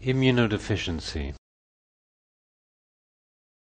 Immunodeficiency.